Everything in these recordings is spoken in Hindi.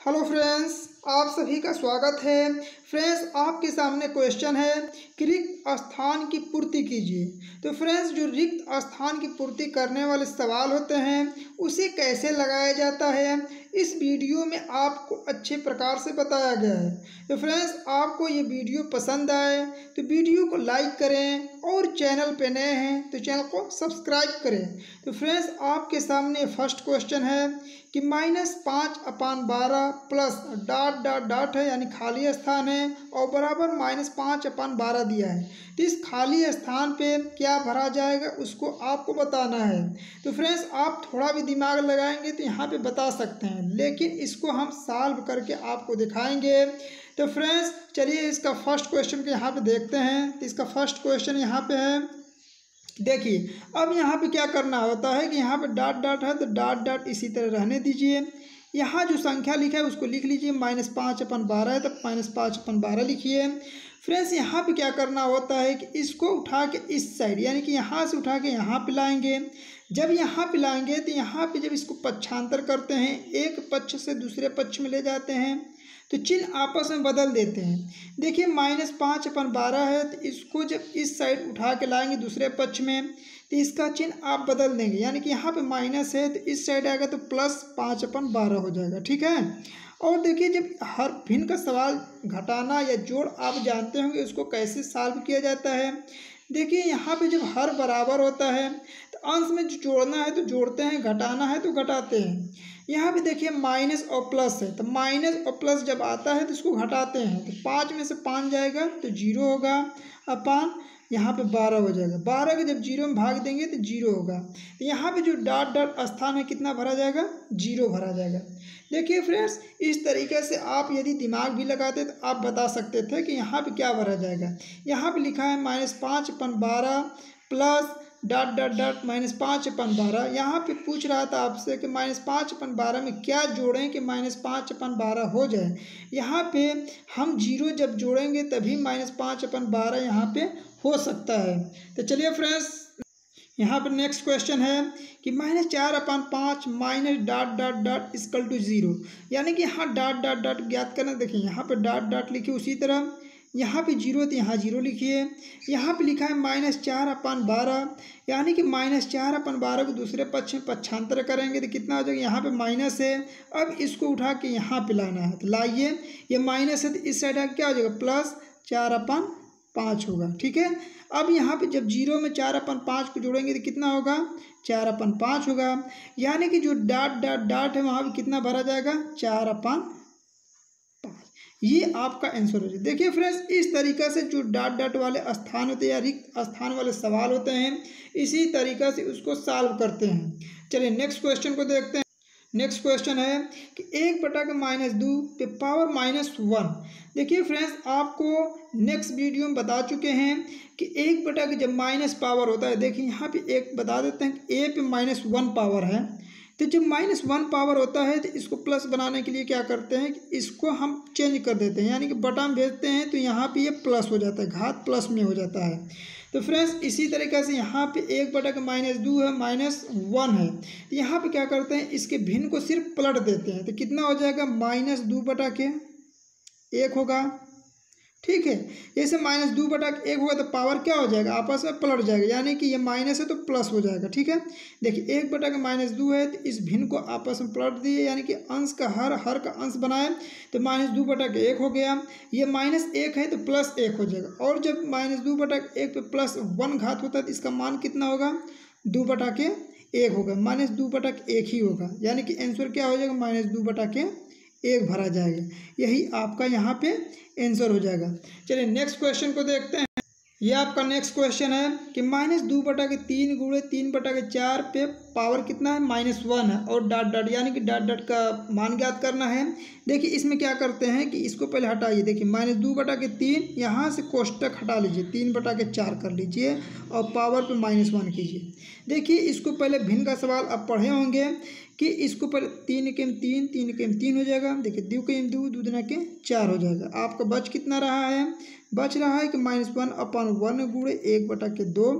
हेलो फ्रेंड्स आप सभी का स्वागत है। फ्रेंड्स, आपके सामने क्वेश्चन है, कि रिक्त स्थान की पूर्ति कीजिए। तो फ्रेंड्स, जो रिक्त स्थान की पूर्ति करने वाले सवाल होते हैं, उसे कैसे लगाया जाता है, इस वीडियो में आपको अच्छे प्रकार से बताया गया है। तो फ्रेंड्स, आपको ये वीडियो पसंद आए तो वीडियो को लाइक करें, और चैनल पे नए हैं तो चैनल को सब्सक्राइब करें। तो फ्रेंड्स, आपके सामने फ़र्स्ट क्वेश्चन है, कि माइनस पाँच अपान बारह plus dot dot dot dot है, यानी खाली स्थान है, और बराबर माइनस पाँच अपन बारह दिया है। तो इस खाली स्थान पे क्या भरा जाएगा, उसको आपको बताना है। तो फ्रेंड्स आप थोड़ा भी दिमाग लगाएँगे तो यहाँ पे बता सकते हैं, लेकिन इसको हम सॉल्व करके आपको दिखाएँगे। तो फ्रेंड्स चलिए इसका फ़र्स्ट क्वेश्चन को यहाँ पे देखते हैं। तो इसका फ़र्स्ट क्वेश्चन यहाँ पे है। देखिए, अब यहाँ पे क्या करना होता है कि यहाँ पे डॉट डॉट है तो डॉट डॉट इसी तरह रहने दीजिए। यहाँ जो संख्या लिखा है उसको लिख लीजिए, माइनस पाँच अपन बारह है तो माइनस पाँच अपन बारह लिखिए। फ्रेंड्स, यहाँ पे क्या करना होता है कि इसको उठा के इस साइड, यानी कि यहाँ से उठा के यहाँ पे लाएँगे। जब यहाँ पे लाएँगे तो यहाँ पे जब इसको पक्षांतर करते हैं, एक पक्ष से दूसरे पक्ष में ले जाते हैं तो चिन्ह आपस में बदल देते हैं। देखिए, माइनस पाँच अपन बारह है तो इसको जब इस साइड उठा के लाएँगे दूसरे पक्ष में तो इसका चिन्ह आप बदल देंगे, यानी कि यहाँ पे माइनस है तो इस साइड आएगा तो प्लस पाँच अपन बारह हो जाएगा, ठीक है? और देखिए, जब हर भिन्न का सवाल घटाना या जोड़ आप जानते होंगे, उसको कैसे सॉल्व किया जाता है? देखिए, यहाँ पे जब हर बराबर होता है तो अंश में जो जोड़ना है तो जोड़ते हैं, घटाना है तो घटाते हैं। यहाँ पे देखिए माइनस और प्लस है तो माइनस और प्लस जब आता है तो इसको घटाते हैं तो पाँच में से पाँच जाएगा तो ज़ीरो होगा, अपान यहाँ पे बारह हो जाएगा। बारह को जब ज़ीरो में भाग देंगे तो ज़ीरो होगा। तो यहाँ पे जो डॉट डॉट स्थान है कितना भरा जाएगा? ज़ीरो भरा जाएगा। देखिए फ्रेंड्स, इस तरीके से आप यदि दिमाग भी लगाते तो आप बता सकते थे कि यहाँ पे क्या भरा जाएगा। यहाँ पे लिखा है माइनस पाँच अपन बारह, plus dot dot dot minus पाँच अपन बारह। यहाँ पे पूछ रहा था आपसे कि माइनस पाँच अपन बारह में क्या जोड़ें कि माइनस पाँच अपन बारह हो जाए? यहाँ पे हम ज़ीरो जब जोड़ेंगे तभी माइनस पाँच अपन बारह यहाँ पे हो सकता है। तो चलिए फ्रेंड्स, यहाँ पर नेक्स्ट क्वेश्चन है कि माइनस चार अपन पाँच minus dot dot dot equal to zero. यानी कि यहाँ डॉट डॉट डॉट ज्ञात करना, देखिए यहाँ पर डॉट डॉट लिखिए उसी तरह। यहाँ पे ज़ीरो तो यहाँ ज़ीरो लिखिए। यहाँ पे लिखा है माइनस चार अपन बारह। यानी कि माइनस चार अपन बारह को दूसरे पक्ष में पक्षांतर करेंगे तो कितना हो जाएगा? यहाँ पे माइनस है। अब इसको उठा के यहाँ पे लाना है। तो लाइए। ये माइनस है तो इस साइड क्या हो जाएगा? प्लस चार अपन पाँच होगा। ठीक है? अब यहाँ पे जब ज़ीरो में चार अपन पाँच को जोड़ेंगे तो कितना होगा? चार अपन पाँच होगा। यानी कि जो डाट डाट डाट है वहाँ पर कितना भरा जाएगा? चार अपन ये आपका आंसर हो जाए देखिए फ्रेंड्स इस तरीक़ा से जो डाट डाट वाले स्थान होते हैं या रिक्त स्थान वाले सवाल होते हैं, इसी तरीक़ा से उसको सॉल्व करते हैं। चलिए नेक्स्ट क्वेश्चन को देखते हैं। नेक्स्ट क्वेश्चन है कि एक बटा के माइनस दो पे पावर माइनस वन देखिए फ्रेंड्स आपको नेक्स्ट वीडियो में बता चुके हैं कि एक बटा के जब माइनस पावर होता है, देखिए यहाँ पे एक बता देते हैं कि ए पे माइनस वन पावर है। तो जब माइनस वन पावर होता है तो इसको प्लस बनाने के लिए क्या करते हैं कि इसको हम चेंज कर देते हैं, यानी कि बटा में भेजते हैं तो यहाँ पे ये प्लस हो जाता है, घात प्लस में हो जाता है। तो फ्रेंड्स, इसी तरीके से यहाँ पे एक बटा का माइनस दो है, माइनस वन है। तो यहाँ पे क्या करते हैं, इसके भिन्न को सिर्फ़ पलट देते हैं। तो कितना हो जाएगा, माइनस दो बटा के एक होगा। ठीक है जैसे माइनस दो बटा एक होगा तो पावर क्या हो जाएगा? आपस में पलट जाएगा, यानी कि ये माइनस है तो प्लस हो जाएगा, ठीक है? देखिए, एक बटा का माइनस दो है तो इस भिन्न को आपस में पलट दिए, यानी कि अंश का हर हर का अंश बनाए तो माइनस दो बटा का एक हो गया। ये माइनस एक है तो प्लस एक हो जाएगा। और जब माइनस दो बटा एक पे प्लस वन घात होता है तो इसका मान कितना होगा? दो बटा के एक होगा। माइनस दो बटा के एक ही होगा। यानी कि आंसर क्या हो जाएगा? माइनस दो बटा के एक भरा जाएगा। यही आपका यहाँ पे आंसर हो जाएगा। चलिए नेक्स्ट क्वेश्चन को देखते हैं। ये आपका नेक्स्ट क्वेश्चन है कि माइनस दो बटा के तीन गुड़े तीन बटा के चार पे पावर कितना है? माइनस वन है। और डाट डाट यानी कि डाट डाट का मान ज्ञात करना है। देखिए इसमें क्या करते हैं कि इसको पहले हटाइए। देखिए माइनस दो बटा के तीन, यहाँ से कोष्टक हटा लीजिए। तीन बटा के चार कर लीजिए और पावर पे माइनस वन कीजिए। देखिए इसको पहले भिन्न का सवाल आप पढ़े होंगे कि इसको पर तीन के एम तीन तीन के एम तीन हो जाएगा। देखिए, दो के दो दो दिन के चार हो जाएगा। आपका बच कितना रहा है? बच रहा है कि माइनस वन अपन वन गुड़े एक बटा के दो।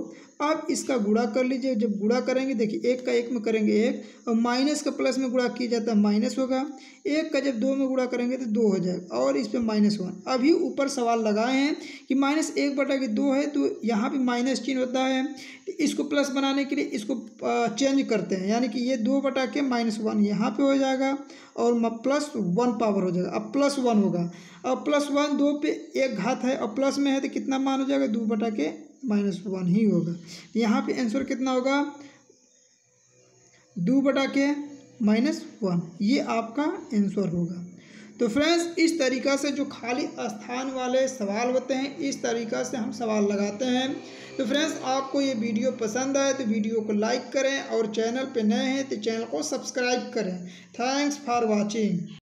अब इसका गुड़ा कर लीजिए। जब गुड़ा करेंगे, देखिए, एक का एक में करेंगे एक, और माइनस का प्लस में गुड़ा किया जाता है माइनस होगा। एक का जब दो में गुड़ा करेंगे तो दो हो जाएगा, और इस पर माइनस वन अभी ऊपर सवाल लगाए हैं कि माइनस एक बटा के दो है तो यहाँ पे माइनस चिन्ह होता है। इसको प्लस बनाने के लिए इसको चेंज करते हैं। यानी कि ये दो बटा के माइनस वन यहाँ पर हो जाएगा और प्लस वन पावर हो जाएगा। अब प्लस वन होगा। अब प्लस वन दो पे एक घात है। और प्लस में है तो कितना मान हो जाएगा? दो बटा के माइनस वन ही होगा। यहाँ पे आंसर कितना होगा? दो बटा के माइनस वन ये आपका आंसर होगा। तो फ्रेंड्स इस तरीक़ा से जो खाली स्थान वाले सवाल होते हैं, इस तरीक़ा से हम सवाल लगाते हैं। तो फ्रेंड्स आपको ये वीडियो पसंद आए तो वीडियो को लाइक करें और चैनल पे नए हैं तो चैनल को सब्सक्राइब करें। Thanks for watching